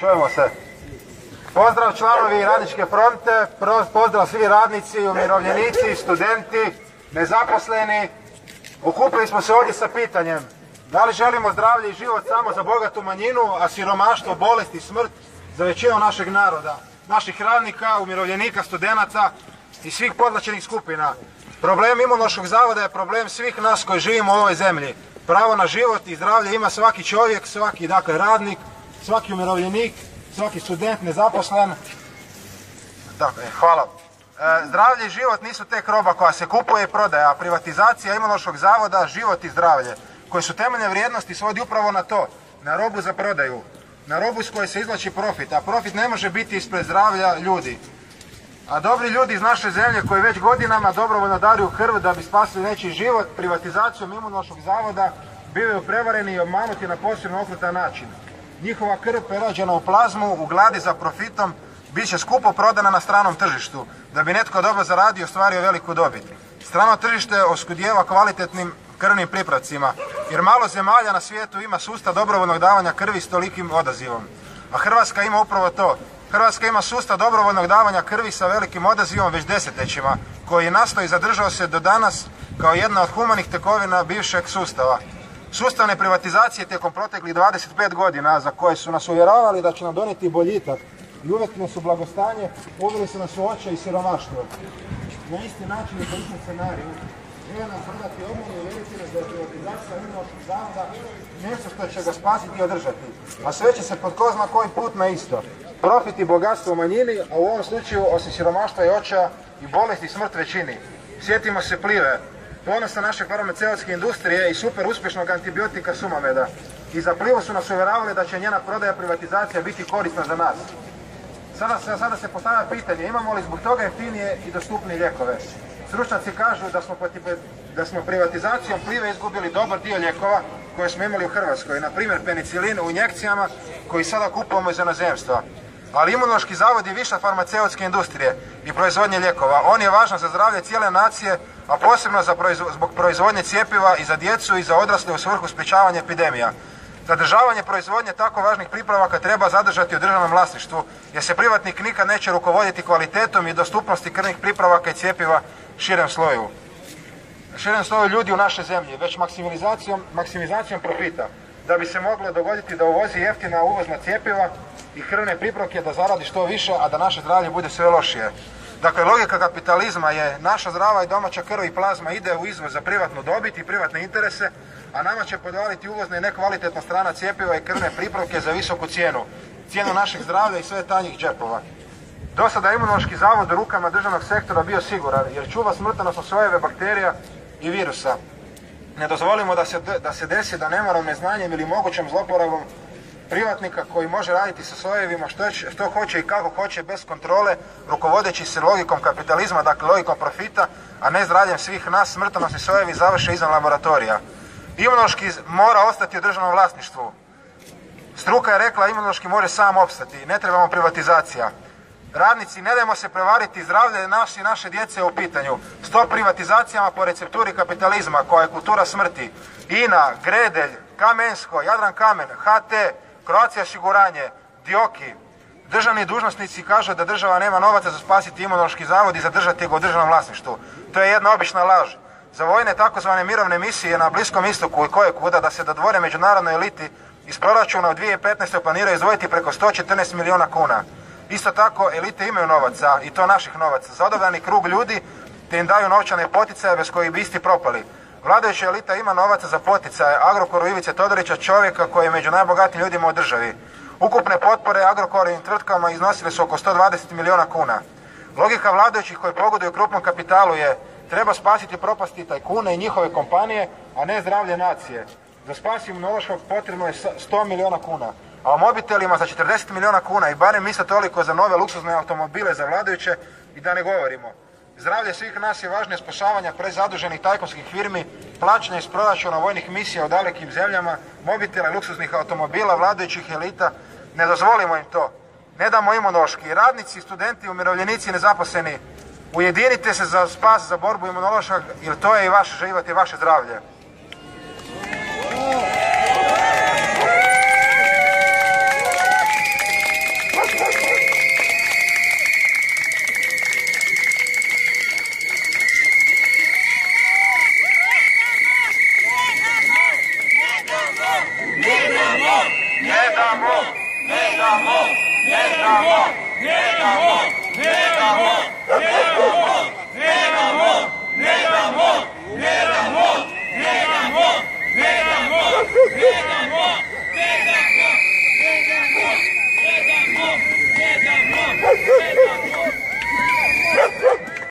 Čujemo se. Pozdrav članovi Radničke fronte, pozdrav svi radnici, umirovljenici, studenti, nezaposleni. Okupili smo se ovdje sa pitanjem da li želimo zdravlje i život samo za bogatu manjinu, a siromaštvo, bolest i smrt za većinu našeg naroda, naših radnika, umirovljenika, studenata i svih podlačenih skupina. Problem imunološkog zavoda je problem svih nas koji živimo u ovoj zemlji. Pravo na život i zdravlje ima svaki čovjek, svaki dakle radnik, svaki umirovljenik, svaki student, nezaposlen. Dakle, hvala. E, zdravlje i život nisu tek roba koja se kupuje i prodaje, a privatizacija imunološkog zavoda, život i zdravlje, koje su temeljne vrijednosti svodi upravo na to, na robu za prodaju, na robu s koje se izlači profit, a profit ne može biti ispred zdravlja ljudi. A dobri ljudi iz naše zemlje koji već godinama dobrovoljno daruju krv da bi spasili nečiji život, privatizacijom imunološkog zavoda bivaju prevareni i obmanuti na posebno okrutan način. Njihova krv prerađena u plazmu, u gladi za profitom, bit će skupo prodana na stranom tržištu, da bi netko dobro zaradio i ostvario veliku dobit. Strano tržište oskudijeva kvalitetnim krvnim pripravcima, jer malo zemalja na svijetu ima sustav dobrovoljnog davanja krvi s tolikim odazivom. A Hrvatska ima upravo to. Hrvatska ima sustav dobrovoljnog davanja krvi sa velikim odazivom već desetljećima, koji je nastao i zadržao se do danas kao jedna od humanih tekovina bivšeg sustava. Sustavne privatizacije tijekom proteklih 25 godina za koje su nas uvjeravali da će nam donijeti boljitak i uvjetno su blagostanje, uveli su nas u oče i siromaštvo. Na isti način i po istom scenariju treba nam prodati obmanu i uvjeriti nas da je privatizacija imunološkog zavoda nešto što će ga spasiti i održati. A sve će se pod ko zna koji put na isto. Profit i bogatstvo u manjini, a u ovom slučaju osim siromaštva i očaja i bolesti i smrt većini. Sjetimo se plive, ponosa naše farmaceutske industrije i super uspješnog antibiotika Sumameda. I za plivu su nas uvjeravali da će njena prodaja privatizacija biti korisna za nas. Sada se, sada se postavlja pitanje, imamo li zbog toga jeftinije i dostupnije lijekove? Stručnjaci kažu da smo, da smo privatizacijom plive izgubili dobar dio lijekova koje smo imali u Hrvatskoj, na primjer penicilin u injekcijama koji sada kupujemo iz inozemstva. Ali Imunološki zavod je viša farmaceutske industrije i proizvodnje lijekova. On je važan za zdravlje cijele nacije, a posebno za zbog proizvodnje cijepiva i za djecu i za odrasle u svrhu sprječavanja epidemija. Zadržavanje proizvodnje tako važnih pripravaka treba zadržati u državnom vlasništvu, jer se privatnik nikad neće rukovoditi kvalitetom i dostupnosti krvnih pripravaka i cijepiva širem sloju. Širem sloju ljudi u našoj zemlji, već maksimizacijom, maksimizacijom profita, da bi se moglo dogoditi da uvozi jeftina uvozna cijepiva i krvne pripravke da zaradi što više, a da naše zdravlje bude sve lošije. Dakle, logika kapitalizma je naša zdrava i domaća krv i plazma ide u izvoz za privatnu dobit i privatne interese, a nama će podvaliti uvozna i nekvalitetna strana cijepiva i krvne pripravke za visoku cijenu. Cijenu našeg zdravlja i sve tanjih džepova. Do sada je imunološki zavod u rukama državnog sektora bio siguran, jer čuva smrtonosno sojeve bakterija i virusa. Ne dozvolimo da se, da se desi da nemarom neznanjem ili mogućom zloporabom privatnika koji može raditi sa sojevima što, što hoće i kako hoće bez kontrole, rukovodeći se logikom kapitalizma, dakle logikom profita, a ne zdravljem svih nas, smrtonosni sojevi završe izvan laboratorija. Imunološki mora ostati u državnom vlasništvu. Struka je rekla imunološki može sam opstati, ne trebamo privatizacija. Radnici, ne dajmo se prevariti, zdravlje nas i naše djece u pitanju. Sto privatizacijama po recepturi kapitalizma, koja je kultura smrti. INA, Gredelj, Kamensko, Jadran Kamen, HT, Croacija osiguranje, Dioki, državni dužnosnici kažu da država nema novaca za spasiti imunološki zavod i zadržati ga u državnom vlasništvu. To je jedna obična laž. Za vojne takozvane mirovne misije na Bliskom istoku i koje kuda da se dodvore međunarodnoj eliti iz proračuna u 2015. planiraju izdvojiti preko 114 milijuna kuna. Isto tako, elite imaju novaca, i to naših novaca, za krug ljudi, te im daju novčane poticaje bez kojih bi isti propali. Vladajuća elita ima novaca za poticaje Agrokoru Ivice Todorića, čovjeka koji je među najbogatijim ljudima u državi. Ukupne potpore Agrokorovim tvrtkama iznosile su oko 120 milijuna kuna. Logika vladajućih koji pogoduju krupnom kapitalu je treba spasiti propasti tajkune i njihove kompanije, a ne zdravlje nacije. Za spas imunološkog potrebno je 100 milijuna kuna. A o mobitelima za 40 milijuna kuna i barem isto toliko za nove luksuzne automobile za vladajuće i da ne govorimo. Zdravlje svih nas je važnije spašavanja prezaduženih tajkonskih firmi, plaćanja iz proračuna vojnih misija u dalekim zemljama, mobitela luksuznih automobila, vladajućih elita. Ne dozvolimo im to. Ne damo imunološki. Radnici, studenti, umirovljenici, nezaposleni, ujedinite se za spas, za borbu imunološkog, jer to je i vaš život i vaše zdravlje. နေတာဟုတ်နေတာဟုတ်နေတာဟုတ်